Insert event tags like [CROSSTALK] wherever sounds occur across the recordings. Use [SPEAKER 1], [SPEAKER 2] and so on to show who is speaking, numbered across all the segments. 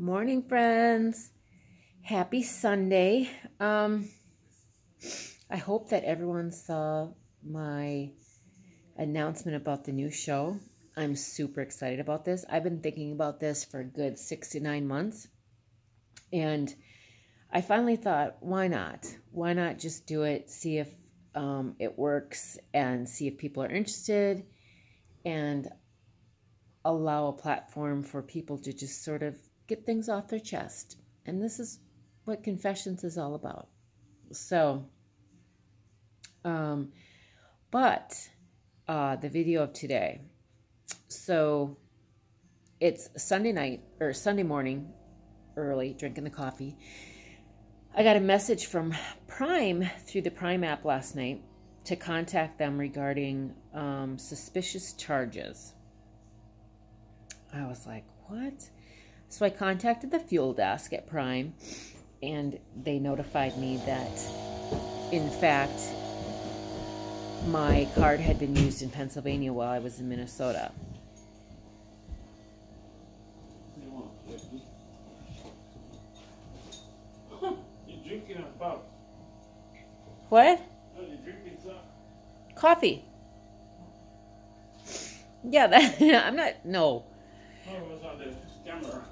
[SPEAKER 1] Morning, friends. Happy Sunday. Um, I hope that everyone saw my announcement about the new show. I'm super excited about this. I've been thinking about this for a good six to nine months. And I finally thought, why not? Why not just do it, see if um, it works, and see if people are interested, and allow a platform for people to just sort of get things off their chest. And this is what Confessions is all about. So, um, but uh, the video of today. So, it's Sunday night or Sunday morning, early, drinking the coffee. I got a message from Prime through the Prime app last night to contact them regarding um, suspicious charges. I was like, what? So I contacted the fuel desk at Prime, and they notified me that, in fact, my card had been used in Pennsylvania while I was in Minnesota.
[SPEAKER 2] You're drinking a pub.
[SPEAKER 1] What?
[SPEAKER 2] You're drinking some.
[SPEAKER 1] Coffee. Yeah, that [LAUGHS] I'm not. No
[SPEAKER 2] it was on the camera.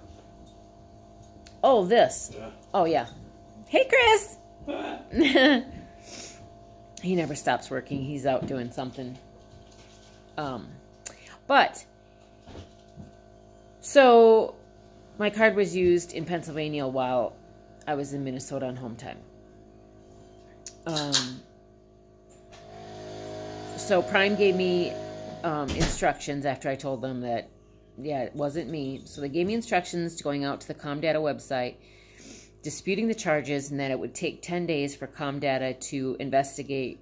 [SPEAKER 1] Oh, this.
[SPEAKER 2] Yeah.
[SPEAKER 1] Oh, yeah. Hey, Chris. [LAUGHS] he never stops working. He's out doing something. Um, but so my card was used in Pennsylvania while I was in Minnesota on home time. Um, so Prime gave me um, instructions after I told them that yeah, it wasn't me. So they gave me instructions to going out to the Comdata website, disputing the charges, and that it would take 10 days for Comdata to investigate,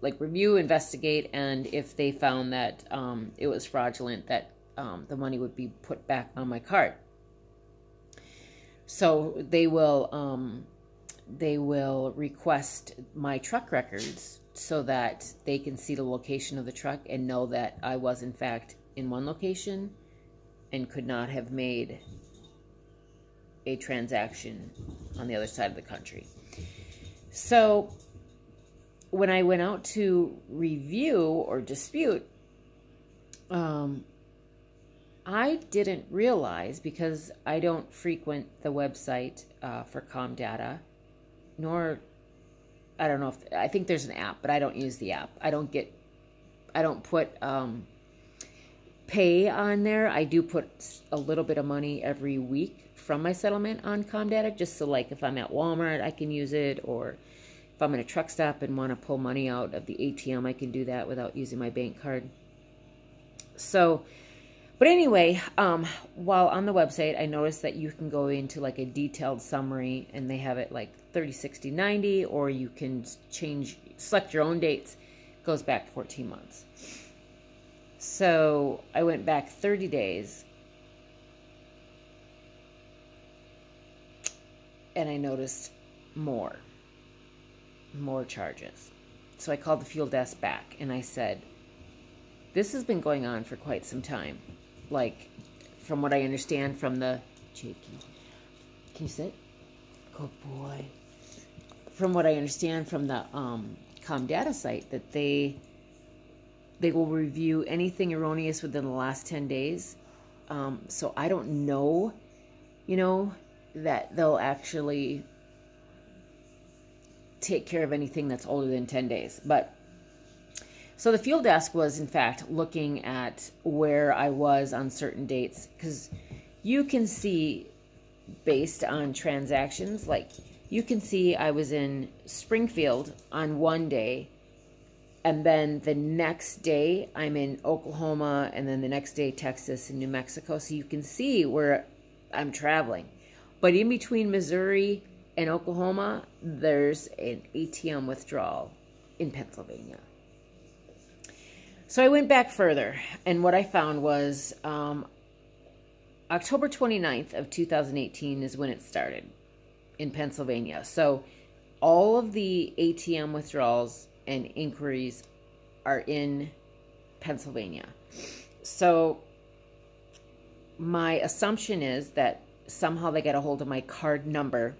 [SPEAKER 1] like review, investigate, and if they found that um, it was fraudulent, that um, the money would be put back on my card. So they will um, they will request my truck records so that they can see the location of the truck and know that I was in fact in one location and could not have made a transaction on the other side of the country. So when I went out to review or dispute, um, I didn't realize because I don't frequent the website uh, for Comdata, nor I don't know if I think there's an app, but I don't use the app. I don't get, I don't put um, pay on there. I do put a little bit of money every week from my settlement on Comdata, just so like if I'm at Walmart, I can use it, or if I'm in a truck stop and want to pull money out of the ATM, I can do that without using my bank card. So, but anyway, um, while on the website, I noticed that you can go into like a detailed summary and they have it like 30, 60, 90, or you can change, select your own dates. Goes back 14 months. So I went back 30 days and I noticed more, more charges. So I called the fuel desk back and I said, This has been going on for quite some time. Like, from what I understand from the. Jakey, can you sit? Good boy. From what I understand from the um, site, that they they will review anything erroneous within the last 10 days. Um, so I don't know, you know, that they'll actually take care of anything that's older than 10 days. But so the fuel desk was, in fact, looking at where I was on certain dates because you can see based on transactions, like you can see I was in Springfield on one day and then the next day I'm in Oklahoma, and then the next day Texas and New Mexico. So you can see where I'm traveling. But in between Missouri and Oklahoma, there's an ATM withdrawal in Pennsylvania. So I went back further, and what I found was um, October 29th of 2018 is when it started in Pennsylvania. So all of the ATM withdrawals and inquiries are in Pennsylvania. So my assumption is that somehow they got a hold of my card number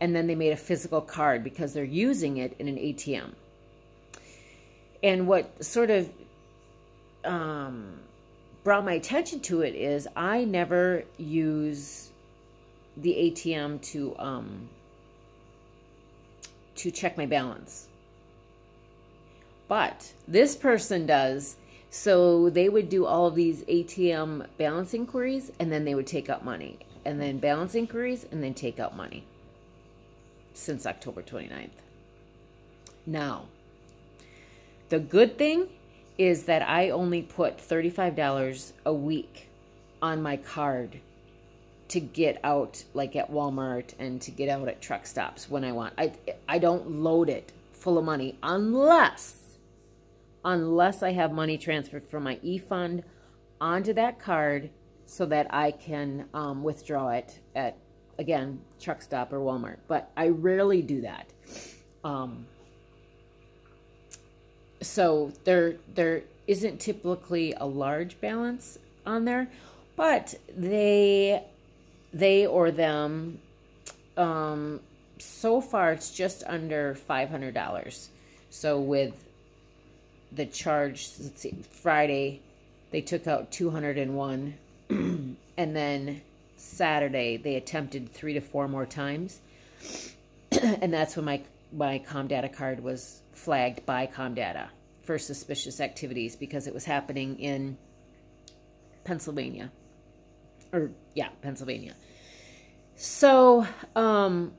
[SPEAKER 1] and then they made a physical card because they're using it in an ATM. And what sort of um, brought my attention to it is I never use the ATM to um, to check my balance. But this person does. So they would do all of these ATM balance inquiries and then they would take out money. And then balance inquiries and then take out money since October 29th. Now, the good thing is that I only put $35 a week on my card to get out like at Walmart and to get out at truck stops when I want. I I don't load it full of money unless unless I have money transferred from my e-fund onto that card so that I can um, withdraw it at again truck stop or Walmart. But I rarely do that. Um, so there there isn't typically a large balance on there, but they they or them um, so far it's just under five hundred dollars. So with the charge, let's see, Friday they took out two hundred and one, [CLEARS THROAT] and then Saturday they attempted three to four more times, [CLEARS THROAT] and that's when my my Comdata card was flagged by Comdata for suspicious activities because it was happening in Pennsylvania. Or, yeah, Pennsylvania. So, um,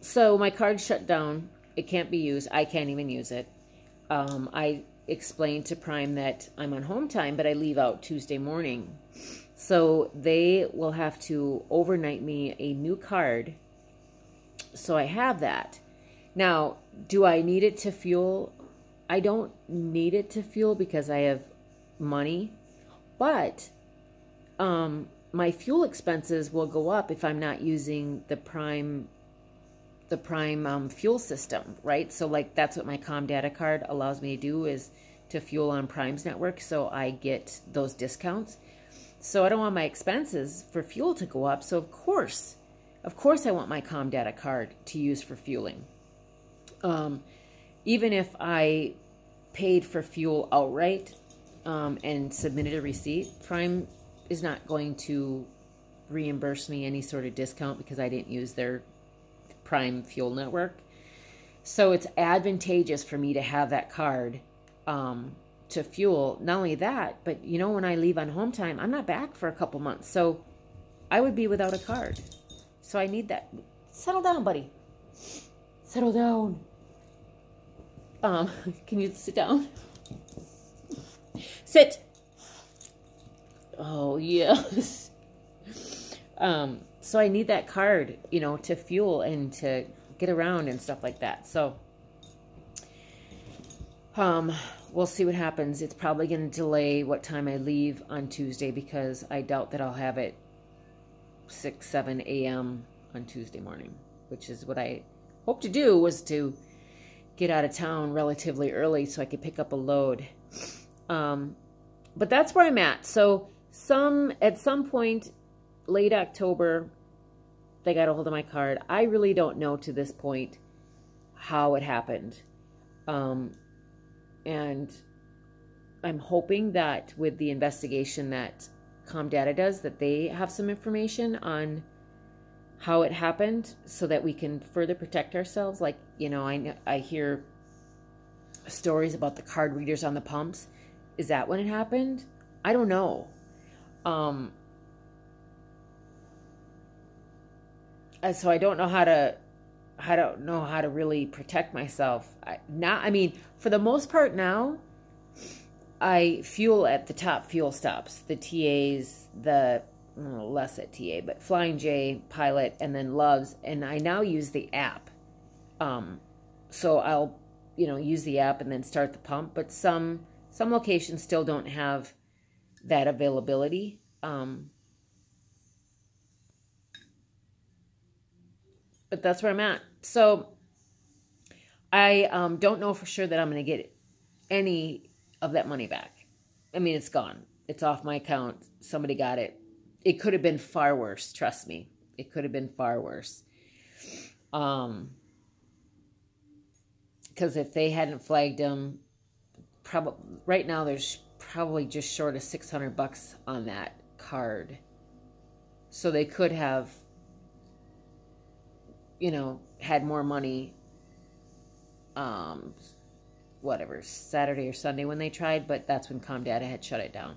[SPEAKER 1] so my card shut down. It can't be used. I can't even use it. Um, I explained to Prime that I'm on home time, but I leave out Tuesday morning. So they will have to overnight me a new card so I have that. Now, do I need it to fuel? I don't need it to fuel because I have money, but um, my fuel expenses will go up if I'm not using the prime the prime um, fuel system, right? So like that's what my Comdata card allows me to do is to fuel on Prime's network, so I get those discounts. So I don't want my expenses for fuel to go up. So of course of course, I want my Comdata card to use for fueling. Um, even if I paid for fuel outright um, and submitted a receipt, Prime is not going to reimburse me any sort of discount because I didn't use their Prime fuel network. So it's advantageous for me to have that card um, to fuel. Not only that, but you know, when I leave on home time, I'm not back for a couple months. So I would be without a card. So I need that. Settle down, buddy. Settle down. Um, [LAUGHS] can you sit down? Sit. Oh, yes. Um, so I need that card, you know, to fuel and to get around and stuff like that. So, um, we'll see what happens. It's probably going to delay what time I leave on Tuesday because I doubt that I'll have it 6, 7 a.m. on Tuesday morning, which is what I hope to do was to get out of town relatively early so I could pick up a load. Um, but that's where I'm at. So some at some point late October, they got a hold of my card. I really don't know to this point how it happened. Um, and I'm hoping that with the investigation that Comdata does that they have some information on how it happened so that we can further protect ourselves like you know i i hear stories about the card readers on the pumps is that when it happened i don't know um so i don't know how to i don't know how to really protect myself I, not i mean for the most part now I fuel at the top fuel stops, the TAs, the less at TA, but Flying J, Pilot, and then Loves, and I now use the app. Um, so I'll, you know, use the app and then start the pump. But some some locations still don't have that availability. Um, but that's where I'm at. So I um, don't know for sure that I'm going to get any of that money back. I mean, it's gone. It's off my account. Somebody got it. it could have been far worse. Trust me, it could have been far worse. Um, because if they hadn't flagged them, probably right now there's probably just short of 600 bucks on that card. So they could have, you know, had more money, um, whatever, Saturday or Sunday when they tried, but that's when Comdata had shut it down.